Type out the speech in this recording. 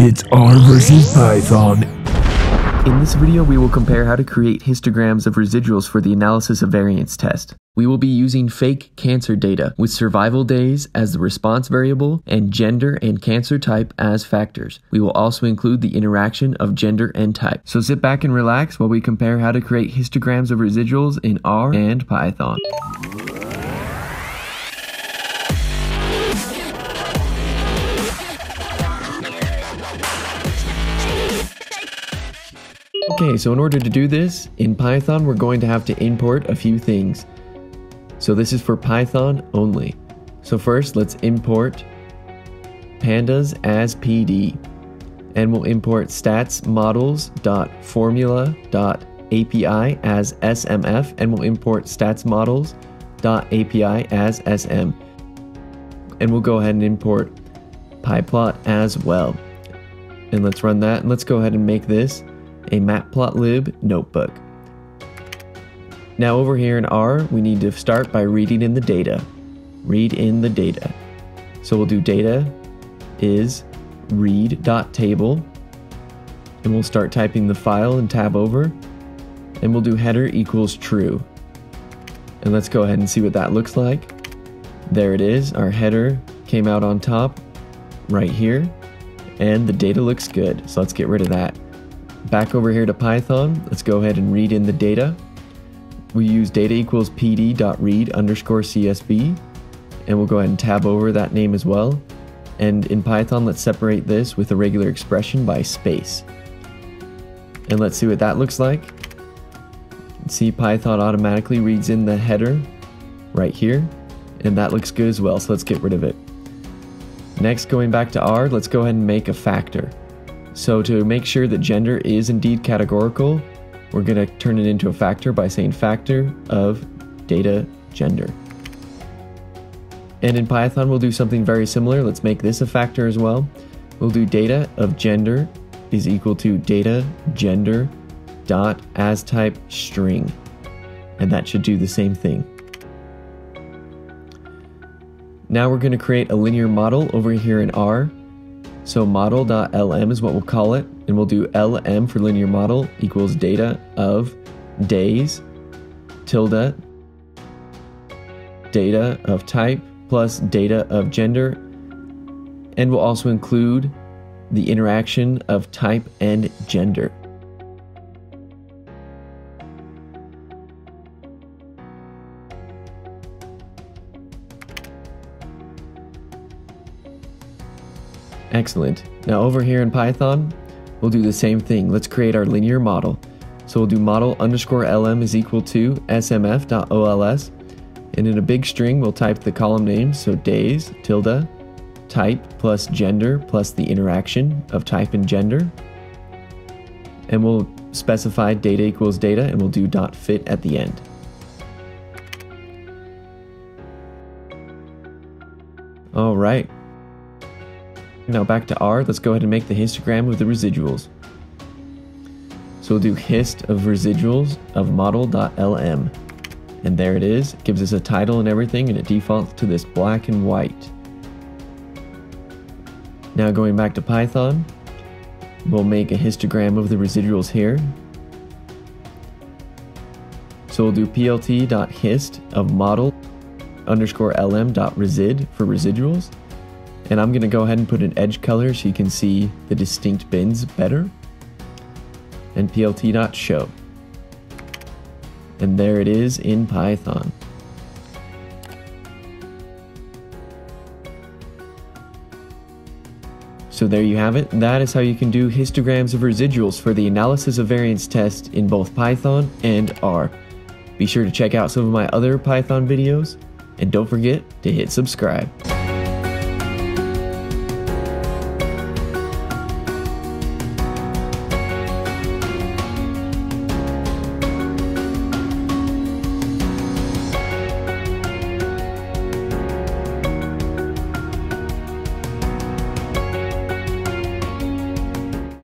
It's R versus Python. In this video, we will compare how to create histograms of residuals for the analysis of variance test. We will be using fake cancer data with survival days as the response variable and gender and cancer type as factors. We will also include the interaction of gender and type. So sit back and relax while we compare how to create histograms of residuals in R and Python. Okay, so in order to do this, in Python we're going to have to import a few things. So this is for Python only. So first, let's import pandas as PD. And we'll import statsmodels.formula.api as SMF, and we'll import statsmodels.api as SM. And we'll go ahead and import pyplot as well. And let's run that, and let's go ahead and make this a matplotlib notebook. Now over here in R, we need to start by reading in the data. Read in the data. So we'll do data is read.table and we'll start typing the file and tab over and we'll do header equals true. And let's go ahead and see what that looks like. There it is, our header came out on top right here and the data looks good. So let's get rid of that. Back over here to Python, let's go ahead and read in the data. We use data equals pd.read underscore csv, and we'll go ahead and tab over that name as well. And in Python, let's separate this with a regular expression by space. And let's see what that looks like. See Python automatically reads in the header right here, and that looks good as well, so let's get rid of it. Next, going back to R, let's go ahead and make a factor. So to make sure that gender is indeed categorical, we're going to turn it into a factor by saying factor of data gender. And in Python, we'll do something very similar. Let's make this a factor as well. We'll do data of gender is equal to data gender dot as type string. And that should do the same thing. Now we're going to create a linear model over here in R so model.lm is what we'll call it, and we'll do lm for linear model equals data of days tilde data of type plus data of gender, and we'll also include the interaction of type and gender. Excellent. Now over here in Python, we'll do the same thing. Let's create our linear model. So we'll do model underscore lm is equal to smf.ols. And in a big string, we'll type the column name, so days, tilde, type plus gender plus the interaction of type and gender. And we'll specify data equals data, and we'll do dot fit at the end. All right, now back to R, let's go ahead and make the histogram of the residuals. So we'll do hist of residuals of model.lm. And there it is, it gives us a title and everything, and it defaults to this black and white. Now going back to Python, we'll make a histogram of the residuals here. So we'll do plt.hist of model underscore lm dot resid for residuals. And I'm going to go ahead and put an edge color so you can see the distinct bins better. And plt.show. And there it is in Python. So there you have it. That is how you can do histograms of residuals for the analysis of variance test in both Python and R. Be sure to check out some of my other Python videos, and don't forget to hit subscribe.